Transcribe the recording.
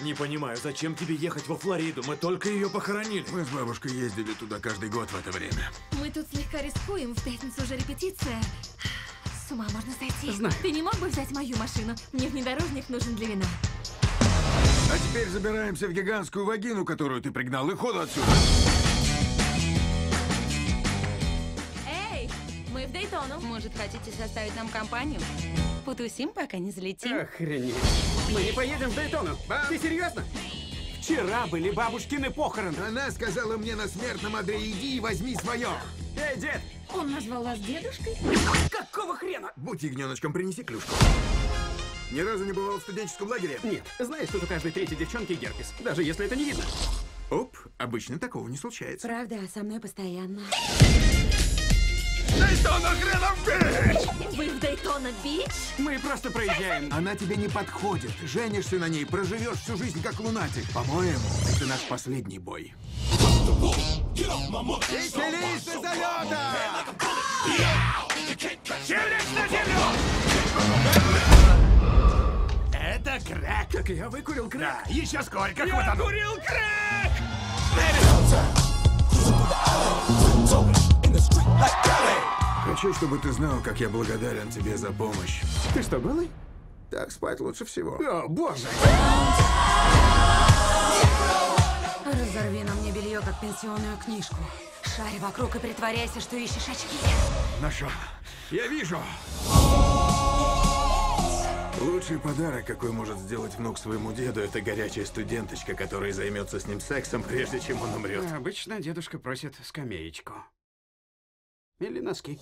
Не понимаю, зачем тебе ехать во Флориду? Мы только ее похоронили. Мы с бабушкой ездили туда каждый год в это время. Мы тут слегка рискуем, в пятницу уже репетиция. С ума можно сойти. Знаю. Ты не мог бы взять мою машину? Мне внедорожник нужен для вина. А теперь забираемся в гигантскую вагину, которую ты пригнал, и ходу отсюда. Эй, мы в Дейтону. Может, хотите составить нам компанию? Потусим, пока не залетим? Охренеть. Мы не поедем в Дейтону. Ты серьезно? Вчера были бабушкины похороны. Она сказала мне на смертном одре, иди и возьми свое. Эй, дед, Он назвал вас дедушкой? какого хрена? Будь ягненочком, принеси клюшку. Ни разу не бывал в студенческом лагере? Нет, знаешь, тут у каждой третьей девчонки герпес. Даже если это не видно. Оп, обычно такого не случается. Правда, со мной постоянно. Бич! Вы Дейтона-Бич? Мы просто проезжаем. Она тебе не подходит. Женишься на ней, проживешь всю жизнь как лунатик. По-моему, это наш последний бой. Веселись до залета! Это крэк. Так я выкурил крэк. Да, еще сколько Я хватану. курил крэк! Хочу, чтобы ты знал, как я благодарен тебе за помощь. Ты что, голый? Так спать лучше всего. О, боже. Разорви на мне белье, как пенсионную книжку. Шарь вокруг и притворяйся, что ищешь очки. Нашел. Я вижу. Лучший подарок, какой может сделать внук своему деду, это горячая студенточка, которая займется с ним сексом, прежде чем он умрет. Обычно дедушка просит скамеечку. Или носки.